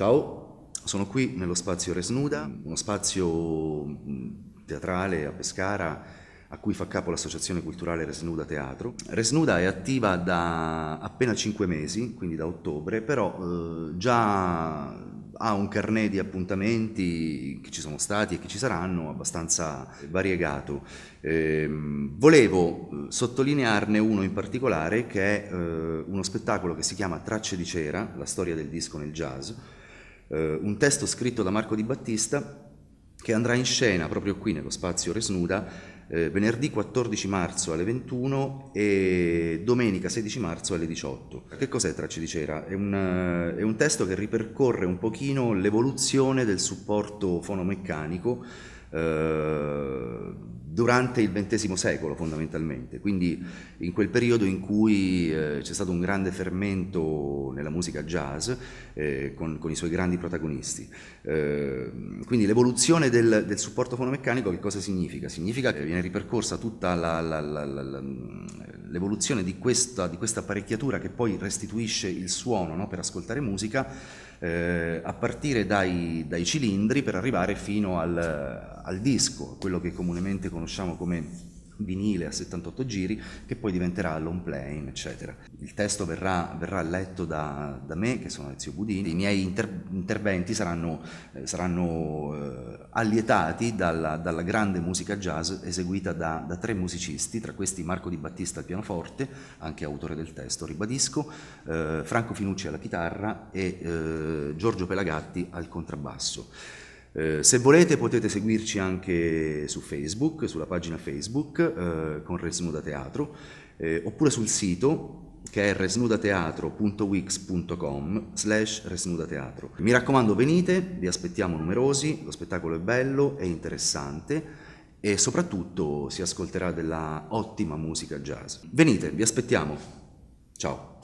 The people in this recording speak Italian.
Ciao, sono qui nello spazio Resnuda, uno spazio teatrale a Pescara a cui fa capo l'associazione culturale Resnuda Teatro. Resnuda è attiva da appena cinque mesi, quindi da ottobre, però eh, già ha un carnet di appuntamenti che ci sono stati e che ci saranno abbastanza variegato. Eh, volevo sottolinearne uno in particolare che è eh, uno spettacolo che si chiama Tracce di cera, la storia del disco nel jazz, eh, un testo scritto da Marco Di Battista che andrà in scena proprio qui nello spazio Resnuda eh, venerdì 14 marzo alle 21 e domenica 16 marzo alle 18. Che cos'è Tracce di Cera? È un, eh, è un testo che ripercorre un pochino l'evoluzione del supporto fonomeccanico eh, durante il XX secolo fondamentalmente, quindi in quel periodo in cui eh, c'è stato un grande fermento nella musica jazz eh, con, con, i suoi grandi protagonisti. Eh, quindi l'evoluzione del, del, supporto fonomeccanico che cosa significa? Significa che viene ripercorsa tutta l'evoluzione di questa, di questa apparecchiatura che poi restituisce il suono no, per ascoltare musica eh, a partire dai, dai, cilindri per arrivare fino al, al disco, quello che comunemente conosciamo come vinile a 78 giri che poi diventerà long playing eccetera. Il testo verrà, verrà letto da, da, me che sono Ezio Budini, i miei inter, interventi saranno, eh, saranno eh, allietati dalla, dalla, grande musica jazz eseguita da, da, tre musicisti, tra questi Marco Di Battista al pianoforte, anche autore del testo ribadisco, eh, Franco Finucci alla chitarra e eh, Giorgio Pelagatti al contrabbasso. Eh, se volete potete seguirci anche su Facebook, sulla pagina Facebook eh, con Resnuda Teatro, eh, oppure sul sito che è resnudateatro.wix.com slash resnudateatro. Mi raccomando venite, vi aspettiamo numerosi, lo spettacolo è bello, è interessante e soprattutto si ascolterà della ottima musica jazz. Venite, vi aspettiamo. Ciao.